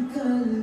the color.